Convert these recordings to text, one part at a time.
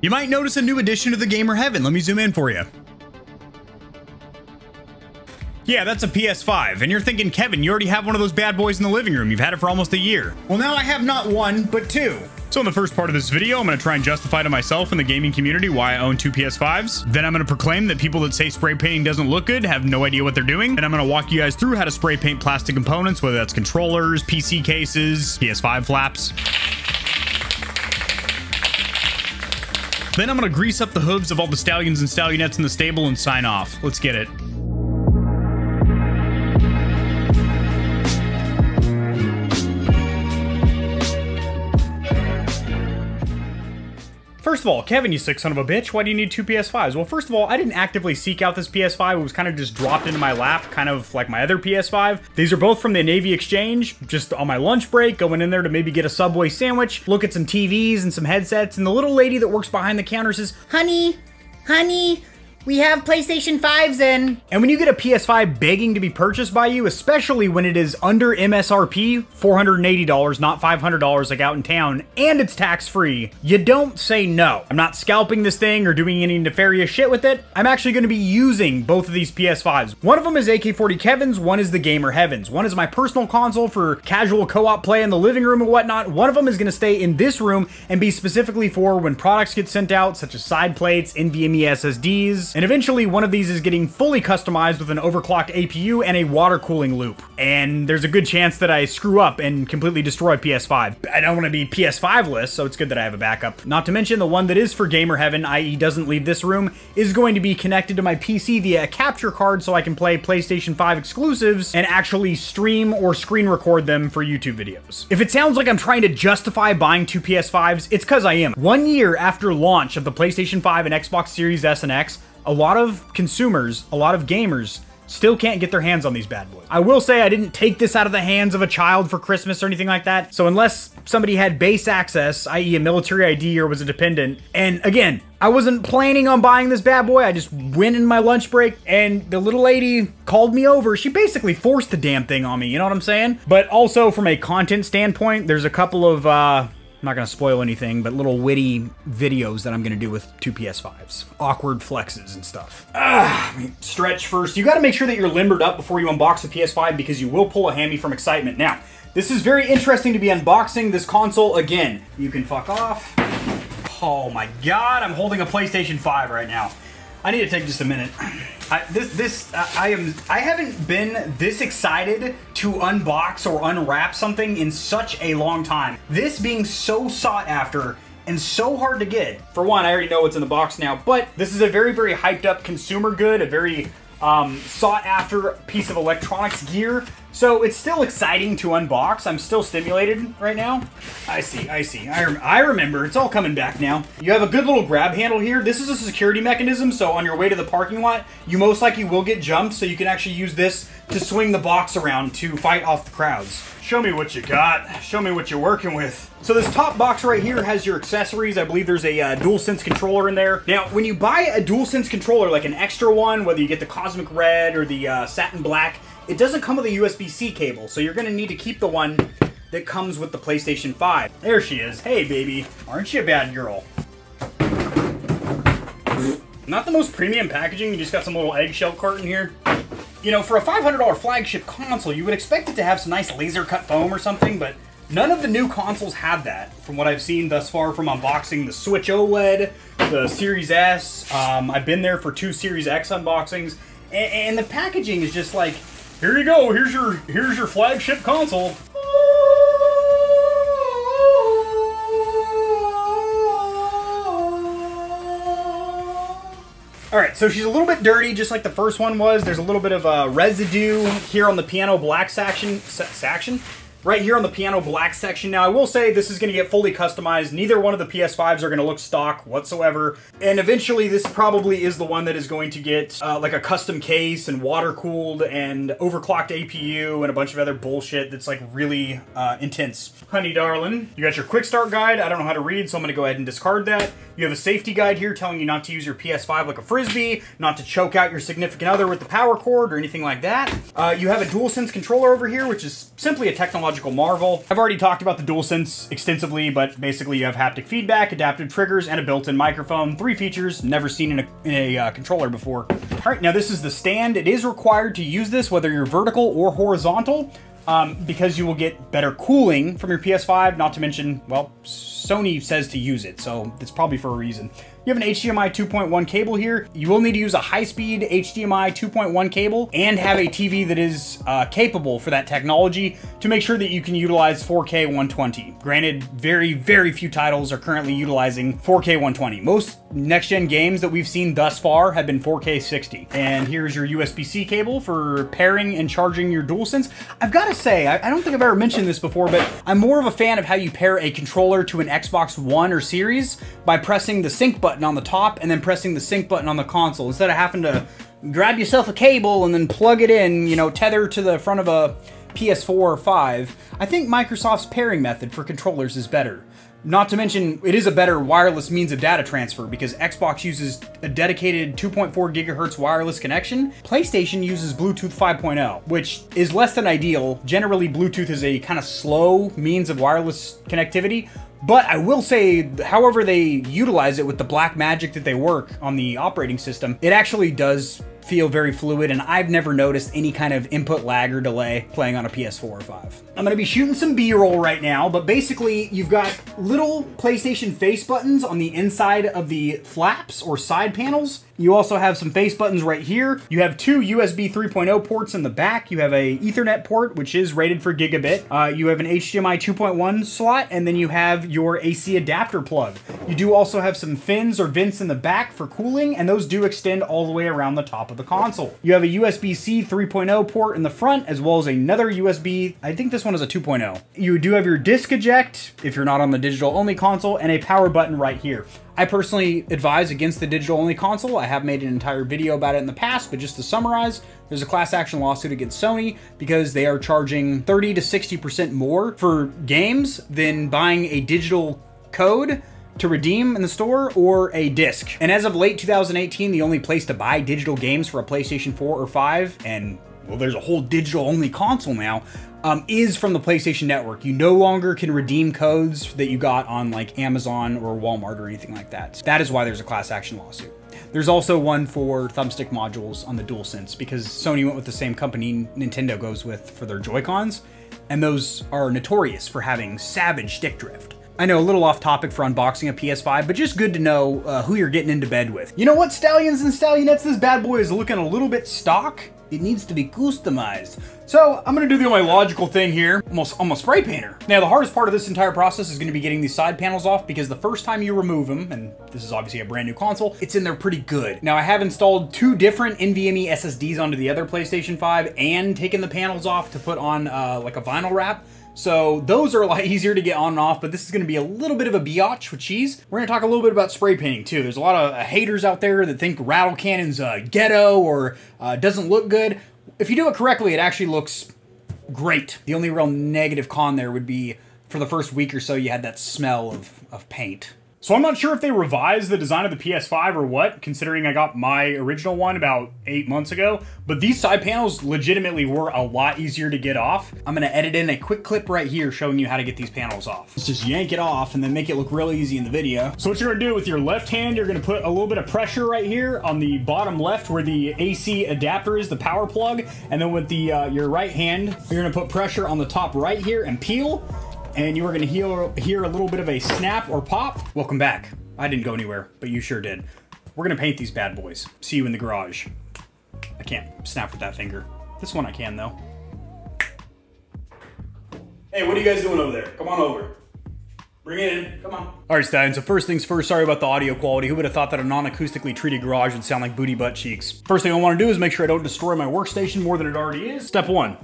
You might notice a new addition to the gamer heaven. Let me zoom in for you. Yeah, that's a PS5. And you're thinking, Kevin, you already have one of those bad boys in the living room. You've had it for almost a year. Well, now I have not one, but two. So in the first part of this video, I'm going to try and justify to myself and the gaming community why I own two PS5s. Then I'm going to proclaim that people that say spray painting doesn't look good have no idea what they're doing. And I'm going to walk you guys through how to spray paint plastic components, whether that's controllers, PC cases, PS5 flaps. Then I'm going to grease up the hooves of all the stallions and stallionettes in the stable and sign off. Let's get it. Of all, Kevin, you sick son of a bitch, why do you need two PS5s? Well, first of all, I didn't actively seek out this PS5. It was kind of just dropped into my lap, kind of like my other PS5. These are both from the Navy Exchange, just on my lunch break, going in there to maybe get a Subway sandwich, look at some TVs and some headsets, and the little lady that works behind the counter says, Honey, honey, we have PlayStation 5s in. And when you get a PS5 begging to be purchased by you, especially when it is under MSRP, $480, not $500 like out in town, and it's tax-free, you don't say no. I'm not scalping this thing or doing any nefarious shit with it. I'm actually going to be using both of these PS5s. One of them is AK-40 Kevin's, one is the Gamer Heavens. One is my personal console for casual co-op play in the living room and whatnot. One of them is going to stay in this room and be specifically for when products get sent out, such as side plates, NVMe SSDs, and eventually one of these is getting fully customized with an overclocked APU and a water cooling loop. And there's a good chance that I screw up and completely destroy PS5. I don't want to be PS5-less, so it's good that I have a backup. Not to mention the one that is for Gamer Heaven, i.e. doesn't leave this room, is going to be connected to my PC via a capture card so I can play PlayStation 5 exclusives and actually stream or screen record them for YouTube videos. If it sounds like I'm trying to justify buying two PS5s, it's because I am. One year after launch of the PlayStation 5 and Xbox Series S and X, a lot of consumers, a lot of gamers, still can't get their hands on these bad boys. I will say I didn't take this out of the hands of a child for Christmas or anything like that. So unless somebody had base access, i.e. a military ID or was a dependent, and again, I wasn't planning on buying this bad boy. I just went in my lunch break and the little lady called me over. She basically forced the damn thing on me, you know what I'm saying? But also from a content standpoint, there's a couple of uh I'm not going to spoil anything, but little witty videos that I'm going to do with two PS5s. Awkward flexes and stuff. Ah, stretch first. You got to make sure that you're limbered up before you unbox the PS5 because you will pull a hammy from excitement. Now, this is very interesting to be unboxing this console again. You can fuck off. Oh my god, I'm holding a PlayStation 5 right now. I need to take just a minute. I, this, this, I, I am, I haven't been this excited to unbox or unwrap something in such a long time. This being so sought after and so hard to get. For one, I already know what's in the box now, but this is a very, very hyped up consumer good, a very um, sought after piece of electronics gear. So it's still exciting to unbox. I'm still stimulated right now. I see, I see. I, rem I remember. It's all coming back now. You have a good little grab handle here. This is a security mechanism, so on your way to the parking lot, you most likely will get jumped, so you can actually use this to swing the box around to fight off the crowds. Show me what you got. Show me what you're working with. So this top box right here has your accessories. I believe there's a uh, DualSense controller in there. Now, when you buy a DualSense controller, like an extra one, whether you get the Cosmic Red or the uh, Satin Black, it doesn't come with a USB-C cable, so you're to need to keep the one that comes with the PlayStation 5. There she is. Hey, baby. Aren't you a bad girl? Not the most premium packaging. You just got some little eggshell carton here. You know, for a $500 flagship console, you would expect it to have some nice laser cut foam or something, but none of the new consoles have that, from what I've seen thus far from unboxing the Switch OLED, the Series S. Um, I've been there for two Series X unboxings, and, and the packaging is just like, here you go, here's your here's your flagship console. All right, so she's a little bit dirty, just like the first one was. There's a little bit of uh, residue here on the piano black section. section? Right here on the piano black section. Now, I will say this is going to get fully customized. Neither one of the PS5s are going to look stock whatsoever. And eventually, this probably is the one that is going to get uh, like a custom case and water-cooled and overclocked APU and a bunch of other bullshit that's like really uh, intense. Honey darling, you got your quick start guide. I don't know how to read, so I'm going to go ahead and discard that. You have a safety guide here telling you not to use your PS5 like a frisbee, not to choke out your significant other with the power cord or anything like that. Uh, you have a DualSense controller over here, which is simply a technological technological marvel. I've already talked about the DualSense extensively, but basically you have haptic feedback, adaptive triggers, and a built-in microphone. Three features never seen in a, in a uh, controller before. All right, now this is the stand. It is required to use this whether you're vertical or horizontal um, because you will get better cooling from your PS5, not to mention, well, Sony says to use it, so it's probably for a reason. You have an HDMI 2.1 cable here. You will need to use a high-speed HDMI 2.1 cable and have a TV that is uh, capable for that technology to make sure that you can utilize 4K 120. Granted, very, very few titles are currently utilizing 4K 120. Most next-gen games that we've seen thus far have been 4K 60. And here's your USB-C cable for pairing and charging your DualSense. I've got to say, I, I don't think I've ever mentioned this before, but I'm more of a fan of how you pair a controller to an Xbox One or Series by pressing the sync button button on the top and then pressing the sync button on the console instead of having to grab yourself a cable and then plug it in, you know, tether to the front of a PS4 or 5. I think Microsoft's pairing method for controllers is better. Not to mention, it is a better wireless means of data transfer because Xbox uses a dedicated 2.4 gigahertz wireless connection. PlayStation uses Bluetooth 5.0, which is less than ideal. Generally, Bluetooth is a kind of slow means of wireless connectivity, but I will say, however they utilize it with the black magic that they work on the operating system, it actually does feel very fluid and I've never noticed any kind of input lag or delay playing on a PS4 or 5. I'm gonna be shooting some B-roll right now, but basically you've got little PlayStation face buttons on the inside of the flaps or side panels you also have some face buttons right here. You have two USB 3.0 ports in the back. You have a Ethernet port, which is rated for gigabit. Uh, you have an HDMI 2.1 slot, and then you have your AC adapter plug. You do also have some fins or vents in the back for cooling, and those do extend all the way around the top of the console. You have a USB-C 3.0 port in the front, as well as another USB, I think this one is a 2.0. You do have your disc eject, if you're not on the digital-only console, and a power button right here. I personally advise against the digital-only console. I have made an entire video about it in the past, but just to summarize, there's a class action lawsuit against Sony because they are charging 30 to 60% more for games than buying a digital code to redeem in the store or a disc. And as of late 2018, the only place to buy digital games for a PlayStation 4 or 5, and well, there's a whole digital only console now, um, is from the PlayStation Network. You no longer can redeem codes that you got on like Amazon or Walmart or anything like that. That is why there's a class action lawsuit. There's also one for thumbstick modules on the DualSense because Sony went with the same company Nintendo goes with for their Joy-Cons, and those are notorious for having savage stick drift. I know a little off topic for unboxing a PS5, but just good to know uh, who you're getting into bed with. You know what, Stallions and Stallionettes? This bad boy is looking a little bit stock. It needs to be customized. So I'm gonna do the only logical thing here, almost almost spray painter. Now the hardest part of this entire process is gonna be getting these side panels off because the first time you remove them, and this is obviously a brand new console, it's in there pretty good. Now I have installed two different NVMe SSDs onto the other PlayStation 5 and taken the panels off to put on uh, like a vinyl wrap. So those are a lot easier to get on and off, but this is going to be a little bit of a biatch with cheese. We're going to talk a little bit about spray painting too. There's a lot of uh, haters out there that think rattle cannon's uh, ghetto or uh, doesn't look good. If you do it correctly, it actually looks great. The only real negative con there would be for the first week or so, you had that smell of, of paint. So I'm not sure if they revised the design of the PS5 or what, considering I got my original one about eight months ago, but these side panels legitimately were a lot easier to get off. I'm gonna edit in a quick clip right here showing you how to get these panels off. Let's just yank it off and then make it look real easy in the video. So what you're gonna do with your left hand, you're gonna put a little bit of pressure right here on the bottom left where the AC adapter is, the power plug, and then with the uh, your right hand, you're gonna put pressure on the top right here and peel, and you are going to hear, hear a little bit of a snap or pop. Welcome back. I didn't go anywhere, but you sure did. We're going to paint these bad boys. See you in the garage. I can't snap with that finger. This one I can, though. Hey, what are you guys doing over there? Come on over. Bring it in. Come on. All right, Stein. So first things first, sorry about the audio quality. Who would have thought that a non-acoustically treated garage would sound like booty butt cheeks? First thing I want to do is make sure I don't destroy my workstation more than it already is. Step one,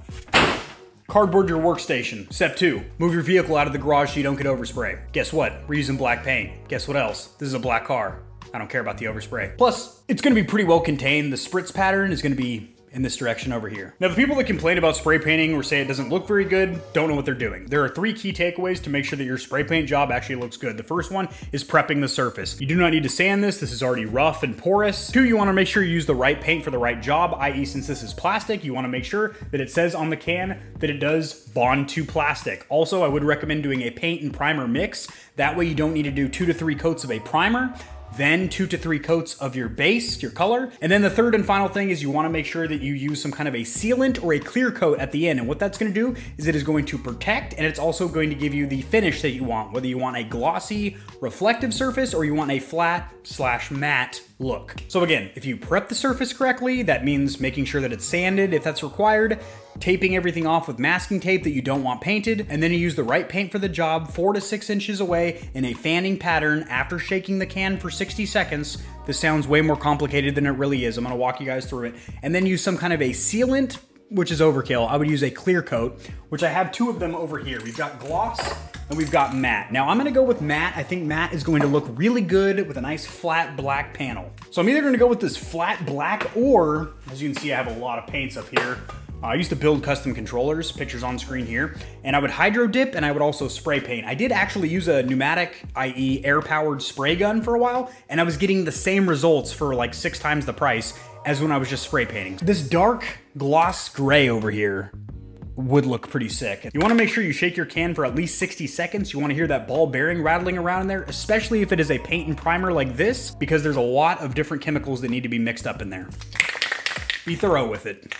Cardboard your workstation. Step two, move your vehicle out of the garage so you don't get overspray. Guess what? We're using black paint. Guess what else? This is a black car. I don't care about the overspray. Plus, it's gonna be pretty well contained. The spritz pattern is gonna be in this direction over here. Now, the people that complain about spray painting or say it doesn't look very good don't know what they're doing. There are three key takeaways to make sure that your spray paint job actually looks good. The first one is prepping the surface. You do not need to sand this. This is already rough and porous. Two, you want to make sure you use the right paint for the right job, i.e. since this is plastic, you want to make sure that it says on the can that it does bond to plastic. Also, I would recommend doing a paint and primer mix. That way you don't need to do two to three coats of a primer then two to three coats of your base, your color. And then the third and final thing is you wanna make sure that you use some kind of a sealant or a clear coat at the end. And what that's gonna do is it is going to protect and it's also going to give you the finish that you want, whether you want a glossy, reflective surface or you want a flat slash matte look. So again, if you prep the surface correctly, that means making sure that it's sanded if that's required, taping everything off with masking tape that you don't want painted, and then you use the right paint for the job four to six inches away in a fanning pattern after shaking the can for 60 seconds. This sounds way more complicated than it really is. I'm gonna walk you guys through it. And then use some kind of a sealant, which is overkill. I would use a clear coat, which I have two of them over here. We've got gloss and we've got matte. Now I'm gonna go with matte. I think matte is going to look really good with a nice flat black panel. So I'm either gonna go with this flat black or, as you can see, I have a lot of paints up here. I used to build custom controllers, pictures on screen here, and I would hydro dip and I would also spray paint. I did actually use a pneumatic, i.e. air powered spray gun for a while, and I was getting the same results for like six times the price as when I was just spray painting. This dark gloss gray over here would look pretty sick. You wanna make sure you shake your can for at least 60 seconds. You wanna hear that ball bearing rattling around in there, especially if it is a paint and primer like this, because there's a lot of different chemicals that need to be mixed up in there. Be thorough with it.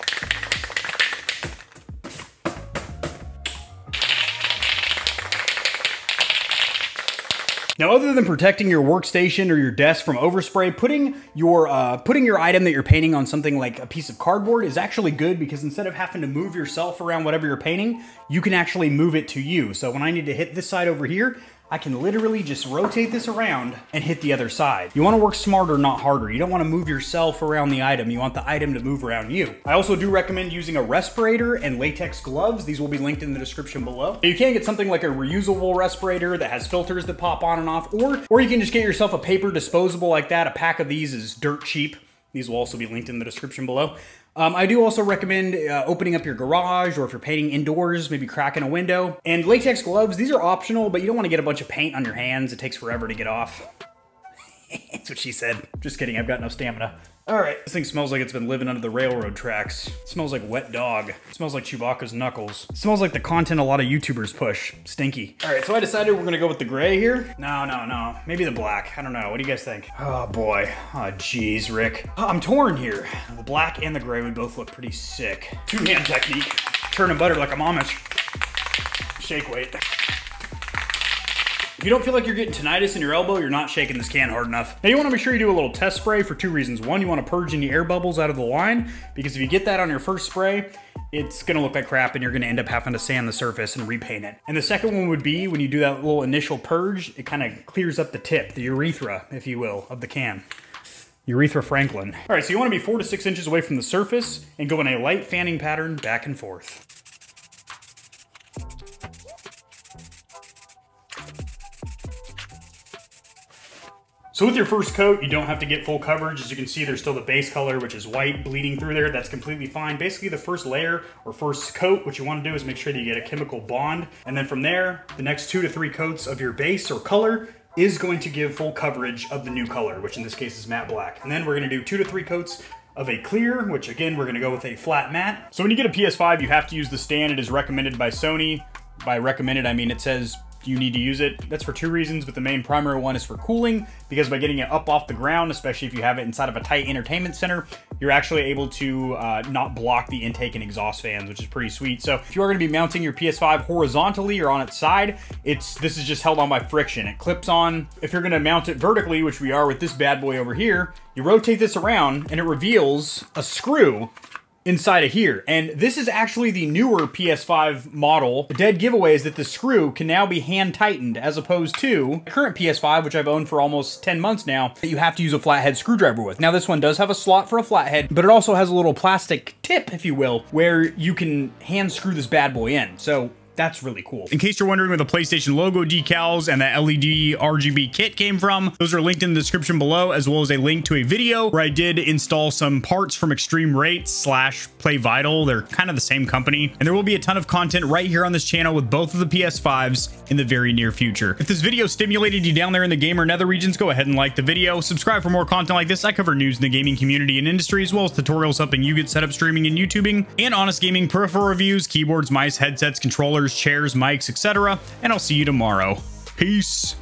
Now, other than protecting your workstation or your desk from overspray, putting your uh, putting your item that you're painting on something like a piece of cardboard is actually good because instead of having to move yourself around whatever you're painting, you can actually move it to you. So when I need to hit this side over here, I can literally just rotate this around and hit the other side. You wanna work smarter, not harder. You don't wanna move yourself around the item. You want the item to move around you. I also do recommend using a respirator and latex gloves. These will be linked in the description below. You can get something like a reusable respirator that has filters that pop on and off, or, or you can just get yourself a paper disposable like that. A pack of these is dirt cheap. These will also be linked in the description below. Um, I do also recommend uh, opening up your garage or if you're painting indoors, maybe cracking a window. And latex gloves, these are optional, but you don't want to get a bunch of paint on your hands. It takes forever to get off. That's what she said. Just kidding, I've got no stamina. All right, this thing smells like it's been living under the railroad tracks. It smells like wet dog. It smells like Chewbacca's knuckles. It smells like the content a lot of YouTubers push. Stinky. All right, so I decided we're gonna go with the gray here. No, no, no. Maybe the black. I don't know. What do you guys think? Oh boy. Oh jeez, Rick. Oh, I'm torn here. The black and the gray would both look pretty sick. Two-hand technique. Turn and butter like I'm Amish. Shake weight. If you don't feel like you're getting tinnitus in your elbow, you're not shaking this can hard enough. Now you wanna make sure you do a little test spray for two reasons. One, you wanna purge any air bubbles out of the line, because if you get that on your first spray, it's gonna look like crap and you're gonna end up having to sand the surface and repaint it. And the second one would be when you do that little initial purge, it kind of clears up the tip, the urethra, if you will, of the can. Urethra Franklin. All right, so you wanna be four to six inches away from the surface and go in a light fanning pattern back and forth. So with your first coat, you don't have to get full coverage. As you can see, there's still the base color, which is white, bleeding through there. That's completely fine. Basically, the first layer or first coat, what you want to do is make sure that you get a chemical bond. And then from there, the next two to three coats of your base or color is going to give full coverage of the new color, which in this case is matte black. And then we're going to do two to three coats of a clear, which again, we're gonna go with a flat matte. So when you get a PS5, you have to use the stand. It is recommended by Sony. By recommended, I mean it says you need to use it. That's for two reasons, but the main primary one is for cooling, because by getting it up off the ground, especially if you have it inside of a tight entertainment center, you're actually able to uh, not block the intake and exhaust fans, which is pretty sweet. So if you are gonna be mounting your PS5 horizontally or on its side, it's this is just held on by friction. It clips on. If you're gonna mount it vertically, which we are with this bad boy over here, you rotate this around and it reveals a screw inside of here. And this is actually the newer PS5 model. The dead giveaway is that the screw can now be hand tightened as opposed to the current PS5, which I've owned for almost 10 months now, that you have to use a flathead screwdriver with. Now this one does have a slot for a flathead, but it also has a little plastic tip, if you will, where you can hand screw this bad boy in. So That's really cool. In case you're wondering where the PlayStation logo decals and the LED RGB kit came from, those are linked in the description below, as well as a link to a video where I did install some parts from ExtremeRates slash Playvital. They're kind of the same company. And there will be a ton of content right here on this channel with both of the PS5s in the very near future. If this video stimulated you down there in the gamer nether regions, go ahead and like the video. Subscribe for more content like this. I cover news in the gaming community and industry, as well as tutorials helping you get set up streaming and YouTubing, and honest gaming peripheral reviews, keyboards, mice, headsets, controllers, chairs, mics, etc. And I'll see you tomorrow. Peace.